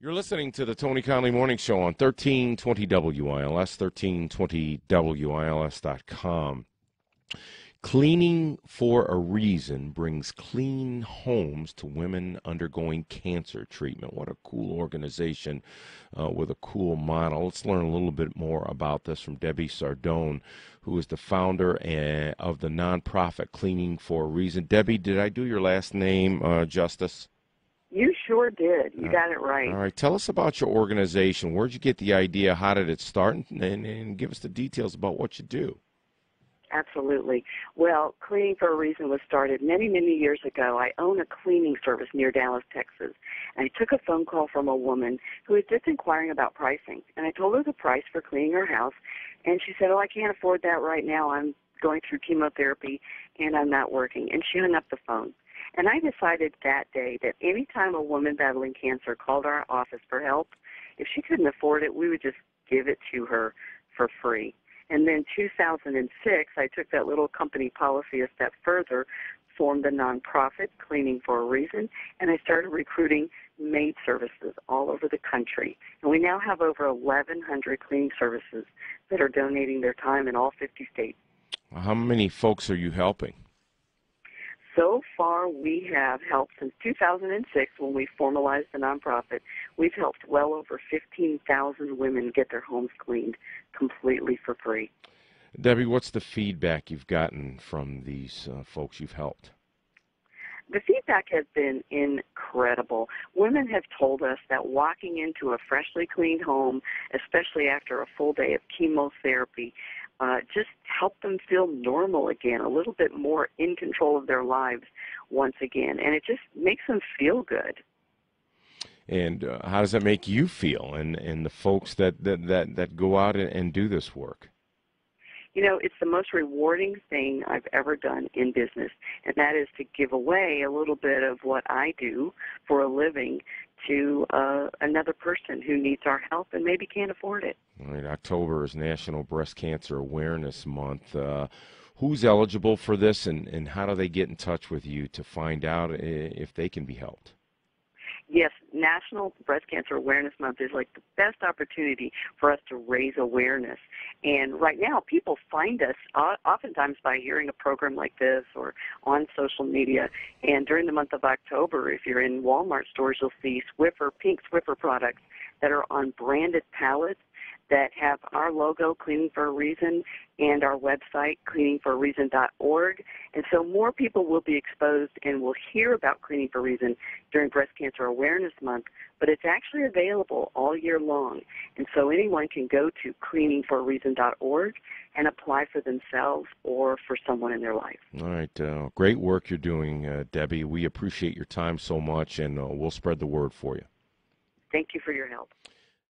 You're listening to the Tony Conley Morning Show on 1320 WILS, 1320WILS.com. Cleaning for a Reason brings clean homes to women undergoing cancer treatment. What a cool organization uh, with a cool model. Let's learn a little bit more about this from Debbie Sardone, who is the founder uh, of the nonprofit Cleaning for a Reason. Debbie, did I do your last name uh, justice? You sure did. You got it right. All right. Tell us about your organization. Where'd you get the idea? How did it start? And, and, and give us the details about what you do. Absolutely. Well, Cleaning for a Reason was started many, many years ago. I own a cleaning service near Dallas, Texas. And I took a phone call from a woman who was just inquiring about pricing. And I told her the price for cleaning her house. And she said, Oh, I can't afford that right now. I'm going through chemotherapy and I'm not working. And she hung up the phone. And I decided that day that anytime a woman battling cancer called our office for help, if she couldn't afford it, we would just give it to her for free. And then 2006, I took that little company policy a step further, formed a nonprofit, Cleaning for a Reason, and I started recruiting maid services all over the country. And we now have over 1,100 cleaning services that are donating their time in all 50 states. How many folks are you helping? So far, we have helped since 2006 when we formalized the nonprofit. We've helped well over 15,000 women get their homes cleaned completely for free. Debbie, what's the feedback you've gotten from these uh, folks you've helped? The feedback has been incredible. Women have told us that walking into a freshly cleaned home, especially after a full day of chemotherapy, uh, just help them feel normal again, a little bit more in control of their lives once again. And it just makes them feel good. And uh, how does that make you feel and, and the folks that, that, that, that go out and, and do this work? You know, it's the most rewarding thing I've ever done in business, and that is to give away a little bit of what I do for a living to uh, another person who needs our help and maybe can't afford it. All right, October is National Breast Cancer Awareness Month. Uh, who's eligible for this, and, and how do they get in touch with you to find out if they can be helped? Yes, National Breast Cancer Awareness Month is like the best opportunity for us to raise awareness. And right now, people find us uh, oftentimes by hearing a program like this or on social media. And during the month of October, if you're in Walmart stores, you'll see Swiffer, pink Swiffer products that are on branded pallets that have our logo, Cleaning for a Reason, and our website, cleaningforareason.org. And so more people will be exposed and will hear about Cleaning for a Reason during Breast Cancer Awareness Month, but it's actually available all year long. And so anyone can go to cleaningforareason.org and apply for themselves or for someone in their life. All right. Uh, great work you're doing, uh, Debbie. We appreciate your time so much, and uh, we'll spread the word for you. Thank you for your help.